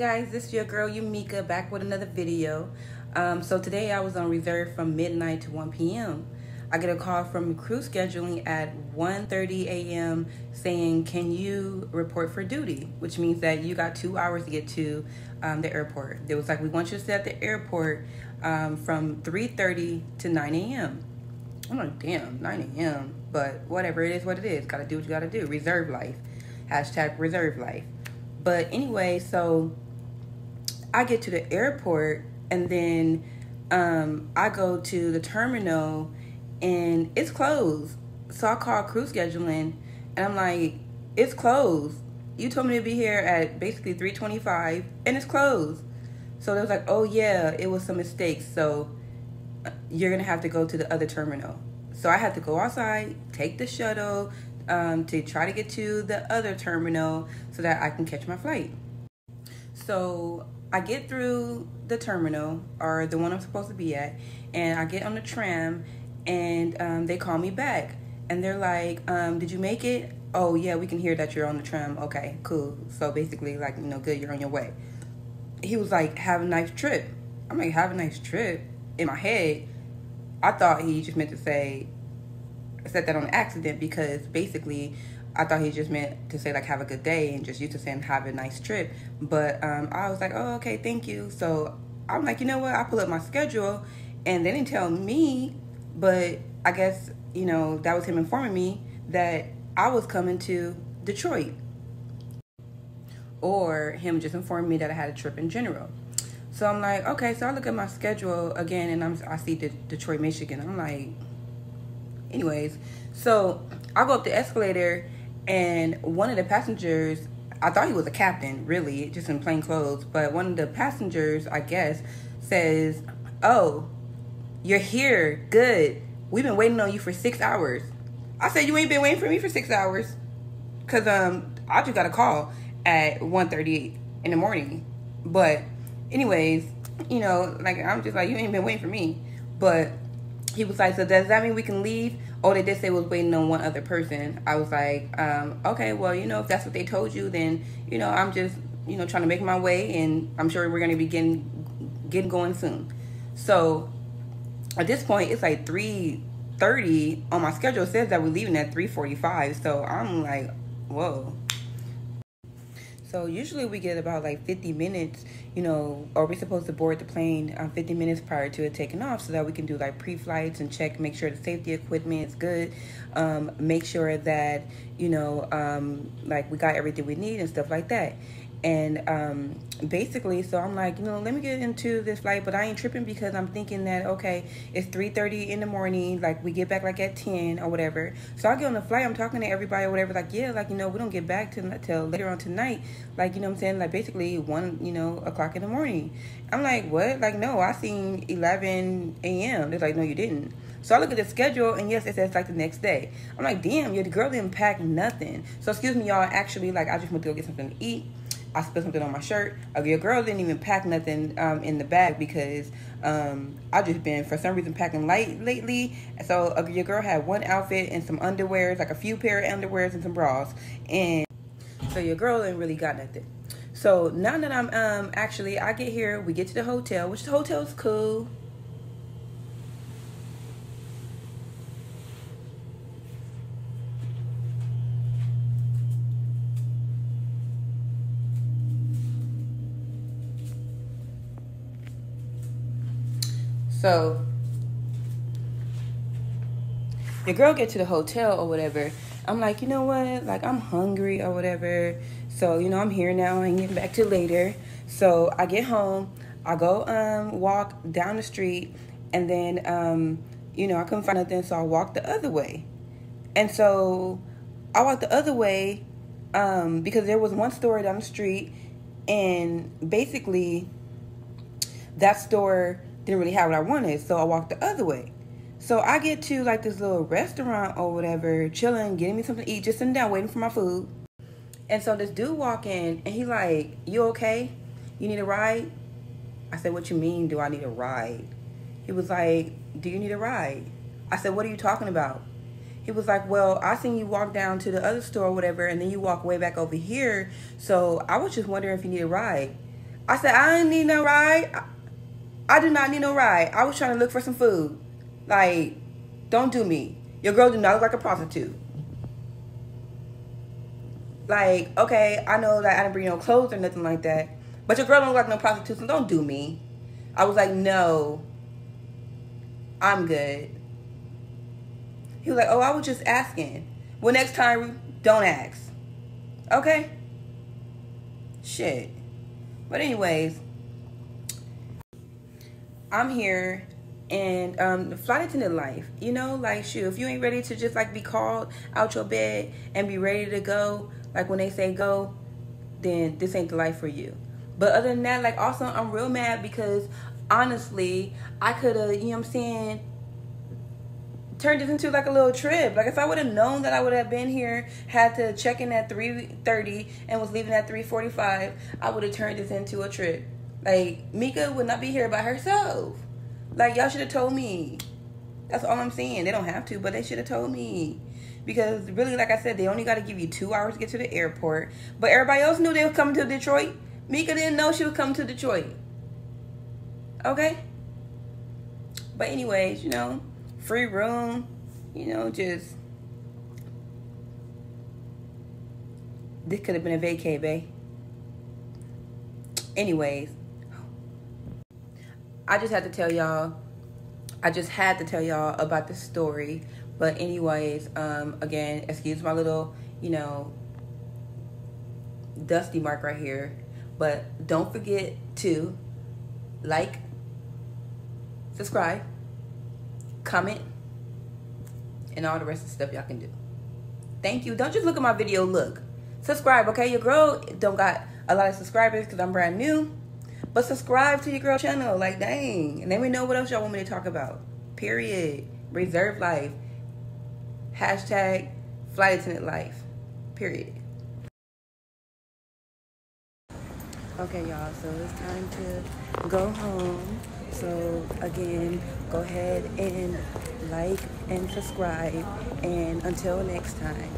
guys, this is your girl Eumeka back with another video. Um, so today I was on reserve from midnight to 1 p.m. I get a call from crew scheduling at 1.30 a.m. saying, can you report for duty? Which means that you got two hours to get to um, the airport. It was like, we want you to stay at the airport um, from 3.30 to 9 a.m. I'm like, damn, 9 a.m. But whatever, it is what it is. Gotta do what you gotta do. Reserve life. Hashtag reserve life. But anyway, so I get to the airport and then um, I go to the terminal and it's closed. So I call crew scheduling and I'm like, it's closed. You told me to be here at basically 325 and it's closed. So they was like, oh yeah, it was some mistakes. So you're gonna have to go to the other terminal. So I had to go outside, take the shuttle um, to try to get to the other terminal so that I can catch my flight. So I get through the terminal or the one I'm supposed to be at, and I get on the tram, and um, they call me back, and they're like, um, "Did you make it?" Oh yeah, we can hear that you're on the tram. Okay, cool. So basically, like you know, good, you're on your way. He was like, "Have a nice trip." I'm like, "Have a nice trip." In my head, I thought he just meant to say, I said that on accident because basically I thought he just meant to say like have a good day and just used to saying have a nice trip. But um, I was like, oh okay, thank you. So I'm like, you know what? I pull up my schedule, and they didn't tell me, but I guess you know that was him informing me that I was coming to Detroit, or him just informing me that I had a trip in general. So I'm like, okay. So I look at my schedule again, and I'm I see the Detroit, Michigan. I'm like, anyways. So I go up the escalator and one of the passengers I thought he was a captain, really, just in plain clothes. But one of the passengers, I guess, says, "Oh, you're here. Good. We've been waiting on you for six hours." I said, "You ain't been waiting for me for six hours, cause um I just got a call at 1.30 in the morning." But, anyways, you know, like I'm just like, "You ain't been waiting for me," but he was like, so does that mean we can leave? Oh, they did say was waiting on one other person. I was like, um, okay, well, you know, if that's what they told you, then, you know, I'm just, you know, trying to make my way and I'm sure we're going to be getting, getting going soon. So at this point, it's like 3.30 on my schedule. says that we're leaving at 3.45. So I'm like, whoa. So usually we get about like 50 minutes, you know, or we're supposed to board the plane um, 50 minutes prior to it taking off so that we can do like pre-flights and check, make sure the safety equipment is good, um, make sure that, you know, um, like we got everything we need and stuff like that. And um, basically, so I'm like, you know, let me get into this flight, but I ain't tripping because I'm thinking that okay, it's 3:30 in the morning, like we get back like at 10 or whatever. So I get on the flight, I'm talking to everybody or whatever, like yeah, like you know, we don't get back till till later on tonight, like you know, what I'm saying, like basically one, you know, o'clock in the morning. I'm like, what? Like no, I seen 11 a.m. They're like, no, you didn't. So I look at the schedule, and yes, it says like the next day. I'm like, damn, the girl didn't pack nothing. So excuse me, y'all. Actually, like I just went to go get something to eat. I spilled something on my shirt. Uh, your girl didn't even pack nothing um, in the bag because um, I just been for some reason packing light lately. So uh, your girl had one outfit and some underwears, like a few pair of underwears and some bras, and so your girl didn't really got nothing. So now that I'm um, actually, I get here, we get to the hotel, which the hotel's cool. So your girl get to the hotel or whatever. I'm like, you know what? Like I'm hungry or whatever. So, you know, I'm here now. I ain't getting back to later. So I get home. I go um walk down the street and then um, you know, I couldn't find nothing, so I walked the other way. And so I walked the other way um, because there was one store down the street and basically that store didn't really have what I wanted, so I walked the other way. So I get to like this little restaurant or whatever, chilling, getting me something to eat, just sitting down waiting for my food. And so this dude walk in and he like, "You okay? You need a ride?" I said, "What you mean? Do I need a ride?" He was like, "Do you need a ride?" I said, "What are you talking about?" He was like, "Well, I seen you walk down to the other store or whatever, and then you walk way back over here. So I was just wondering if you need a ride." I said, I didn't need no ride. I, do not need no ride. I was trying to look for some food. Like, don't do me. Your girl do not look like a prostitute. Like, okay, I know that I didn't bring no clothes or nothing like that. But your girl don't look like no prostitute, so don't do me. I was like, no, I'm good. He was like, oh, I was just asking. Well, next time, don't ask. Okay? Shit. But anyways, I'm here and um flight attendant life you know like shoot if you ain't ready to just like be called out your bed and be ready to go like when they say go then this ain't the life for you but other than that like also i'm real mad because honestly i could have you know i'm saying turned this into like a little trip. Like if I would have known that I would have been here, had to check in at three thirty and was leaving at three forty five, I would have turned this into a trip. Like Mika would not be here by herself. Like y'all should have told me. That's all I'm saying. They don't have to, but they should have told me. Because really, like I said, they only got to give you two hours to get to the airport. But everybody else knew they was coming to Detroit. Mika didn't know she was coming to Detroit. Okay? But anyways, you know, free room, you know, just this could have been a vacay, babe. Anyways, I just had to tell y'all. I just had to tell y'all about this story. But anyways, um, again, excuse my little, you know, dusty mark right here. But don't forget to like, subscribe, comment, and all the rest of the stuff y'all can do. Thank you. Don't just look at my video, look. Subscribe, okay? Your girl don't got a lot of subscribers because I'm brand new. But subscribe to your girl channel. Like, dang. And let me know what else y'all want me to talk about. Period. Reserve life. Hashtag flight attendant life. Period. Okay, y'all. So it's time to go home. So again, go ahead and like and subscribe. And until next time.